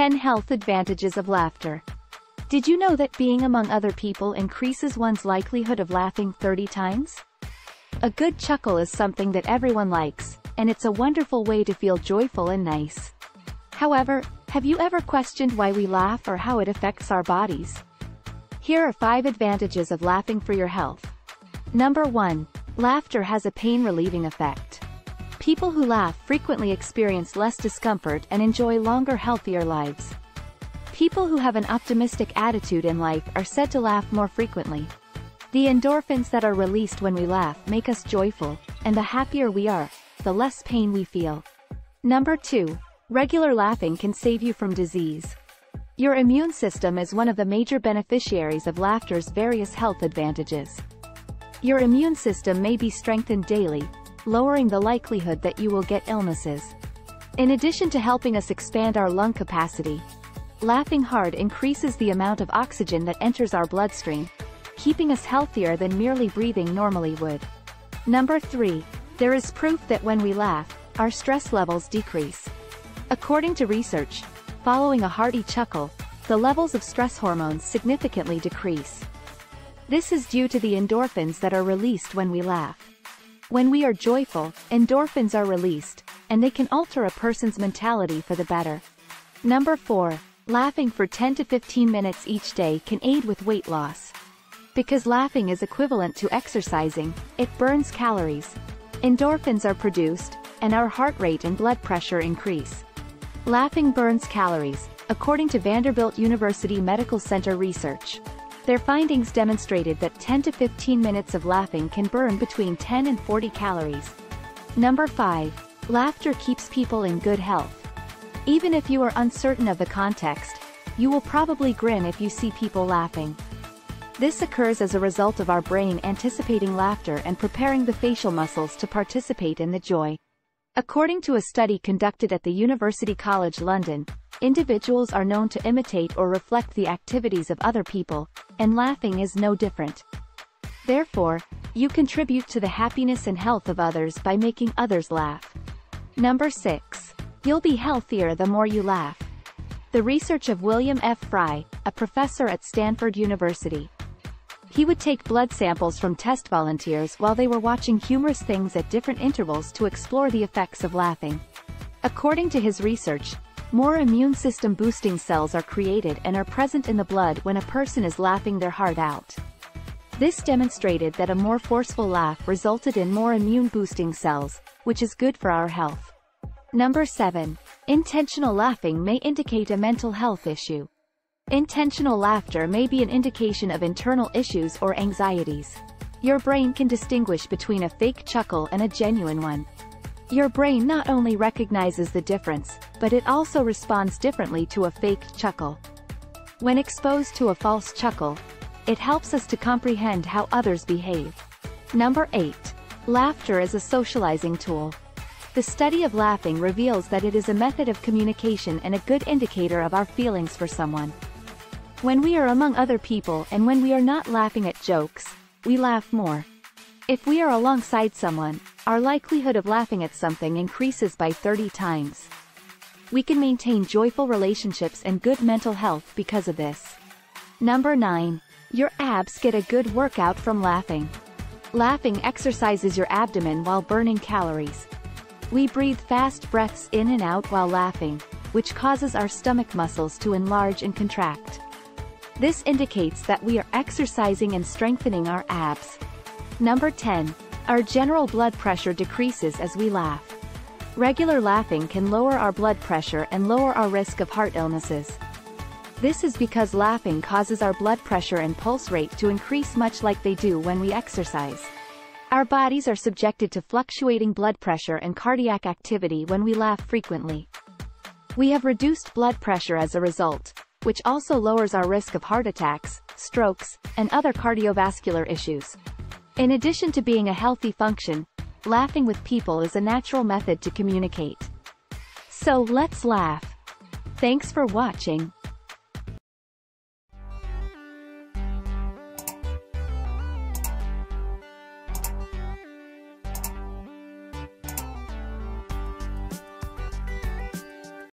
10 Health Advantages of Laughter. Did you know that being among other people increases one's likelihood of laughing 30 times? A good chuckle is something that everyone likes, and it's a wonderful way to feel joyful and nice. However, have you ever questioned why we laugh or how it affects our bodies? Here are 5 advantages of laughing for your health. Number 1. Laughter has a pain-relieving effect. People who laugh frequently experience less discomfort and enjoy longer healthier lives. People who have an optimistic attitude in life are said to laugh more frequently. The endorphins that are released when we laugh make us joyful, and the happier we are, the less pain we feel. Number 2. Regular laughing can save you from disease. Your immune system is one of the major beneficiaries of laughter's various health advantages. Your immune system may be strengthened daily, lowering the likelihood that you will get illnesses. In addition to helping us expand our lung capacity, laughing hard increases the amount of oxygen that enters our bloodstream, keeping us healthier than merely breathing normally would. Number 3. There is proof that when we laugh, our stress levels decrease. According to research, following a hearty chuckle, the levels of stress hormones significantly decrease. This is due to the endorphins that are released when we laugh. When we are joyful, endorphins are released, and they can alter a person's mentality for the better. Number 4. Laughing for 10 to 15 minutes each day can aid with weight loss. Because laughing is equivalent to exercising, it burns calories. Endorphins are produced, and our heart rate and blood pressure increase. Laughing burns calories, according to Vanderbilt University Medical Center research. Their findings demonstrated that 10 to 15 minutes of laughing can burn between 10 and 40 calories. Number 5. Laughter keeps people in good health. Even if you are uncertain of the context, you will probably grin if you see people laughing. This occurs as a result of our brain anticipating laughter and preparing the facial muscles to participate in the joy. According to a study conducted at the University College London, individuals are known to imitate or reflect the activities of other people, and laughing is no different. Therefore, you contribute to the happiness and health of others by making others laugh. Number 6. You'll be healthier the more you laugh. The research of William F. Fry, a professor at Stanford University, he would take blood samples from test volunteers while they were watching humorous things at different intervals to explore the effects of laughing. According to his research, more immune system boosting cells are created and are present in the blood when a person is laughing their heart out. This demonstrated that a more forceful laugh resulted in more immune boosting cells, which is good for our health. Number 7. Intentional laughing may indicate a mental health issue. Intentional laughter may be an indication of internal issues or anxieties. Your brain can distinguish between a fake chuckle and a genuine one. Your brain not only recognizes the difference, but it also responds differently to a fake chuckle. When exposed to a false chuckle, it helps us to comprehend how others behave. Number 8. Laughter is a socializing tool. The study of laughing reveals that it is a method of communication and a good indicator of our feelings for someone. When we are among other people and when we are not laughing at jokes, we laugh more. If we are alongside someone, our likelihood of laughing at something increases by 30 times. We can maintain joyful relationships and good mental health because of this. Number 9. Your abs get a good workout from laughing. Laughing exercises your abdomen while burning calories. We breathe fast breaths in and out while laughing, which causes our stomach muscles to enlarge and contract. This indicates that we are exercising and strengthening our abs. Number 10. Our general blood pressure decreases as we laugh. Regular laughing can lower our blood pressure and lower our risk of heart illnesses. This is because laughing causes our blood pressure and pulse rate to increase much like they do when we exercise. Our bodies are subjected to fluctuating blood pressure and cardiac activity when we laugh frequently. We have reduced blood pressure as a result, which also lowers our risk of heart attacks, strokes, and other cardiovascular issues. In addition to being a healthy function, laughing with people is a natural method to communicate. So let's laugh. Thanks for watching.